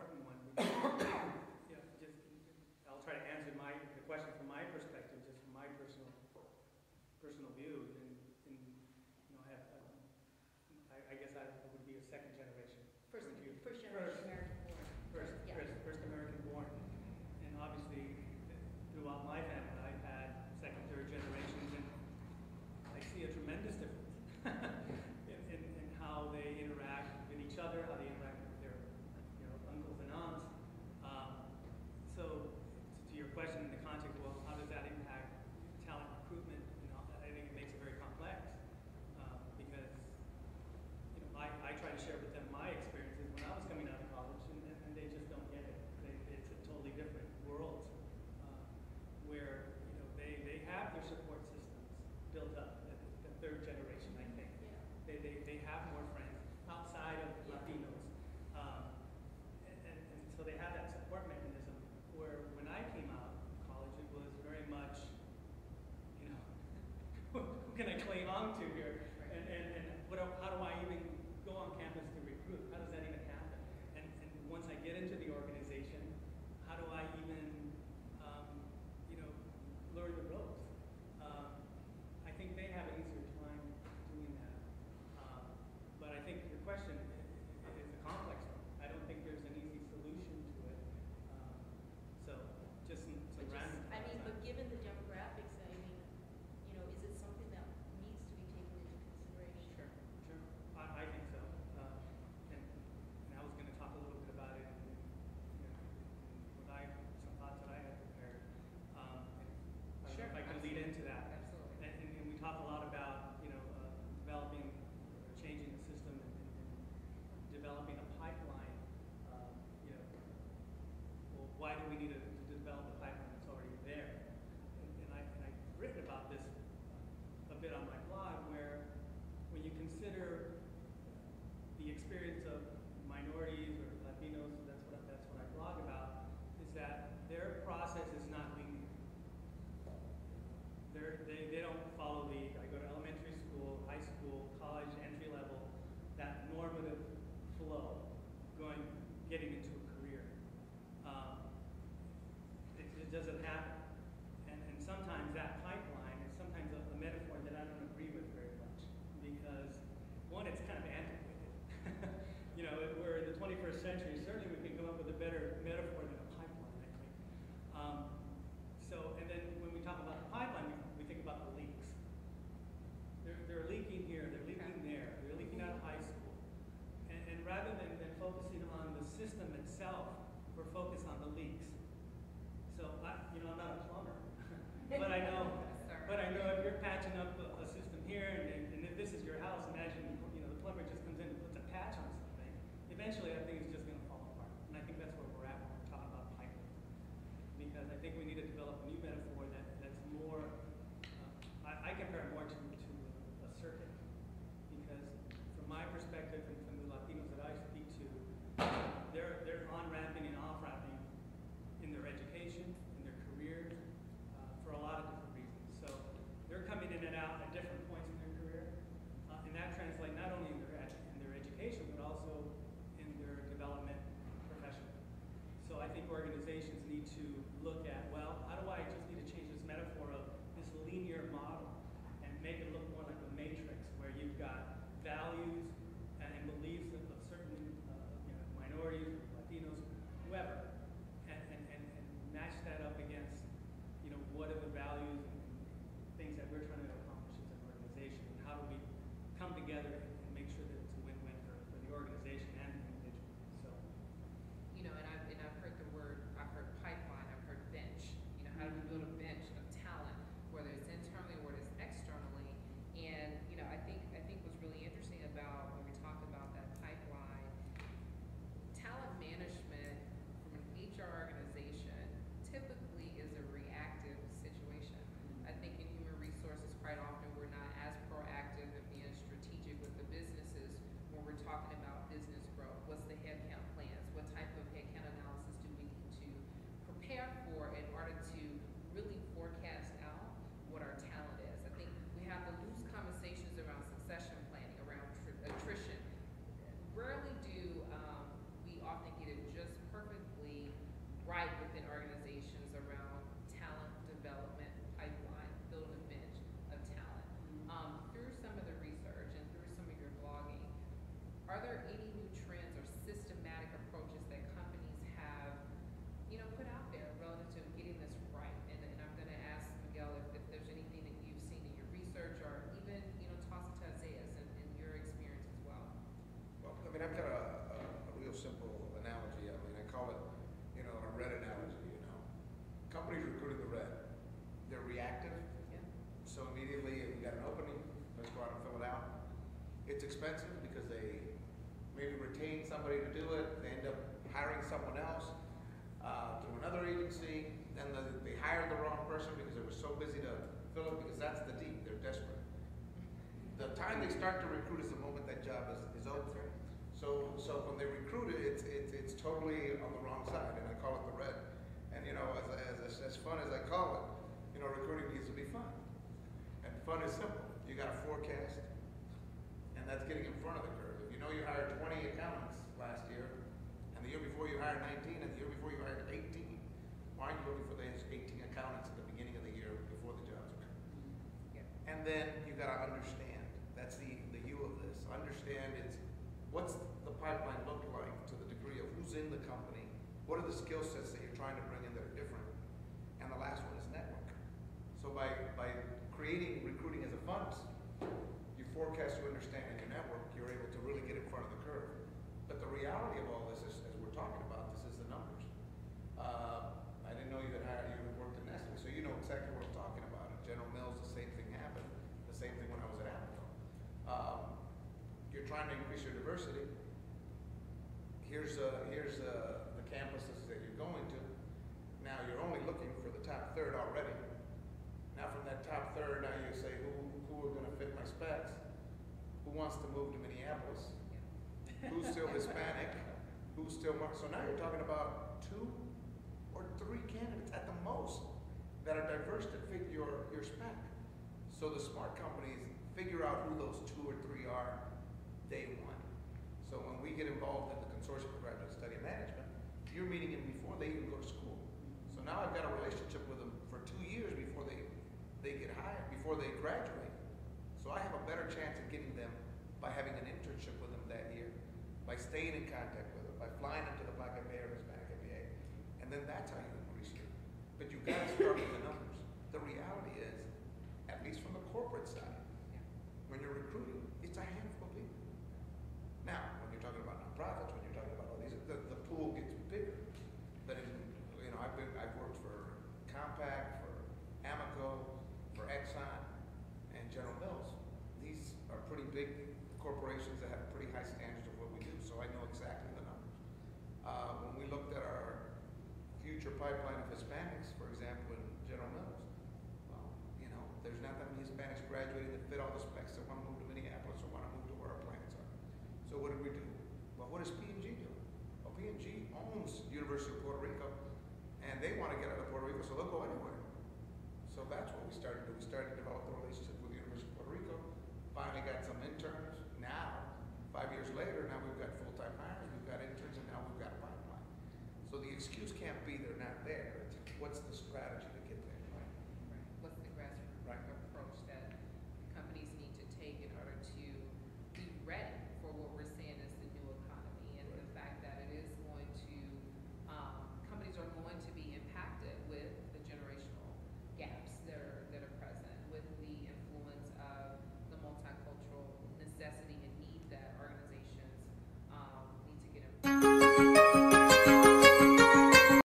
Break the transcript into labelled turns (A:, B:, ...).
A: important think Oregon
B: expensive because they maybe retain somebody to do it, they end up hiring someone else, uh, through another agency, then the, they hired the wrong person because they were so busy to fill it, because that's the deep, they're desperate. The time they start to recruit is the moment that job is, is open. So, so when they recruit it, it's, it's, it's totally on the wrong side, and I call it the red. And, you know, as, as, as fun as I call it, you know, recruiting needs to be fun. And fun is simple. You got a forecast, and that's getting in front of the curve. If you know you hired twenty accountants last year, and the year before you hired nineteen, and the year before you hired eighteen, why aren't you looking for those eighteen accountants at the beginning of the year before the jobs occur?
C: Yeah.
B: And then you gotta understand, that's the, the you of this, understand it's, what's the pipeline look like to the degree of who's in the company? What are the skill sets that you're trying to bring in that are different? And the last one is network. So by, by creating recruiting as a fund, you forecast, you understand in your network, you're able to really get in front of the curve. But the reality of all this is, as we're talking about, this is the numbers. Uh, I didn't know you had hired, you had worked at Nestle, so you know exactly what I'm talking about. At General Mills, the same thing happened, the same thing when I was at Apple. Um, you're trying to increase your diversity. Here's, uh, here's, uh, the campuses that you're going to. Now, you're only looking for the top third already. Now, from that top third, now you say, who, who are gonna fit my specs? Who wants to move to Minneapolis? Who's still Hispanic? Who's still, so now you're talking about two or three candidates at the most that are diverse that fit your, your spec. So the smart companies figure out who those two or three are day one. So when we get involved in the consortium for graduate study management, you're meeting them before they even go to school. So now I've got a relationship with them for two years before they, they get hired, before they graduate. So I have a better chance of getting them by having an internship with them that year, by staying in contact with them, by flying them to the Black Hispanic MBA. And then that's how you increase it. But you've got to start with the numbers. The reality is, at least from the corporate side, when you're recruiting, it's a handful of people. Now, when you're talking about nonprofits, when you're talking about all these, the, the pool gets bigger. But in, you know, I've been, I've worked for Compaq, for Amoco, for Exxon, and General Mills. These are pretty big corporations that have pretty high standards of what we do, so I know exactly the numbers. Uh, when we looked at our future pipeline of Hispanics, for example, in General Mills, well, you know, there's not that many Hispanics graduating that fit all the specs that want to move to Minneapolis or want to move to where our plants are. So what did we do? Well, what does P and G do? Well, P and G owns University of Puerto Rico, and they want to get out of Puerto Rico, so they'll go anywhere. So that's what we started to do. We started to develop the relationship with the University of Puerto Rico. Finally got excuse can't be they're not there. What's the strategy